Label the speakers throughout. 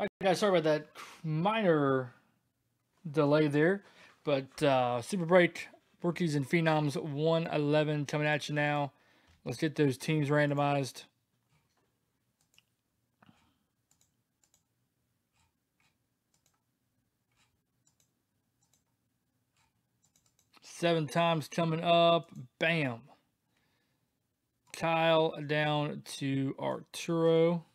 Speaker 1: All right, guys, sorry about that minor delay there. But uh, Super Break, Rookies and Phenoms 111 coming at you now. Let's get those teams randomized. Seven times coming up. Bam. Kyle down to Arturo.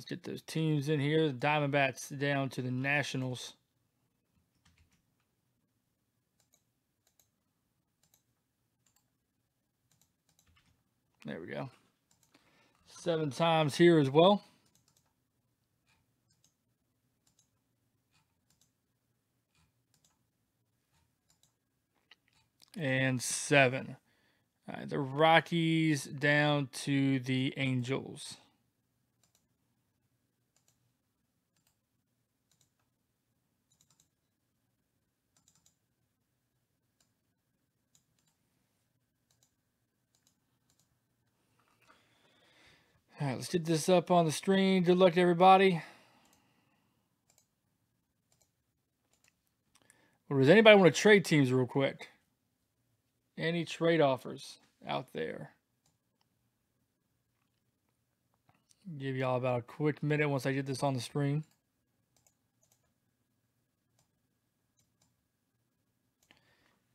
Speaker 1: Let's get those teams in here. The Diamondbacks down to the Nationals. There we go. Seven times here as well. And seven. the Rockies down to the Angels. All right, let's get this up on the screen. Good luck to everybody. Or does anybody want to trade teams real quick? Any trade offers out there? Give y'all about a quick minute once I get this on the screen.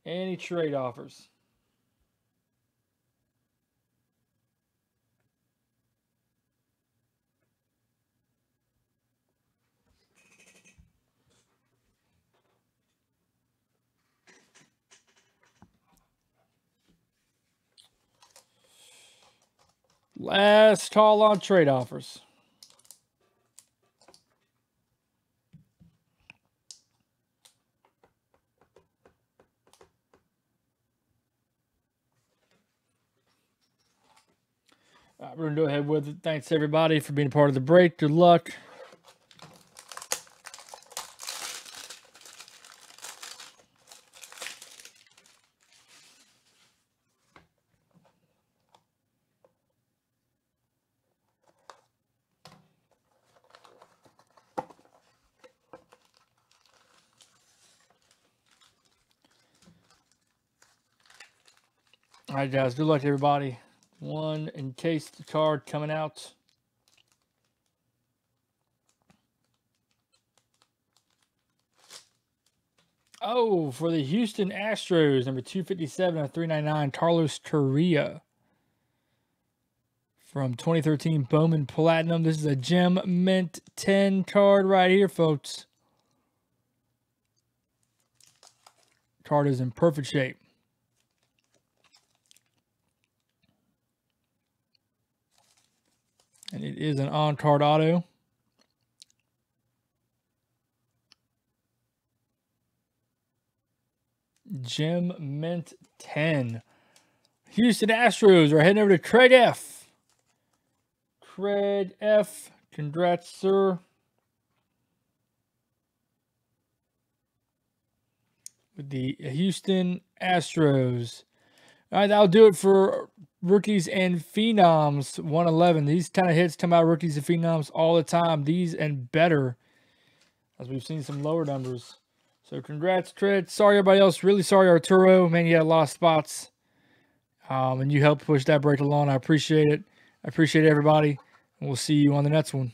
Speaker 1: Any trade offers? Last call on trade offers. All right, we're going to go ahead with it. Thanks, everybody, for being part of the break. Good luck. All right, guys. Good luck everybody. One encased card coming out. Oh, for the Houston Astros, number 257 of 399, Carlos Correa. From 2013 Bowman Platinum. This is a Gem Mint 10 card right here, folks. Card is in perfect shape. And it is an on-card auto. Gem Mint 10. Houston Astros are heading over to Craig F. Craig F. Congrats, sir. With the Houston Astros. All right, that'll do it for rookies and phenoms 111 these kind of hits come out rookies and phenoms all the time these and better as we've seen some lower numbers. So congrats Tread. sorry everybody else. Really sorry arturo. Man you had a lot of spots. Um, and you helped push that break along. I appreciate it. I appreciate everybody. And we'll see you on the next one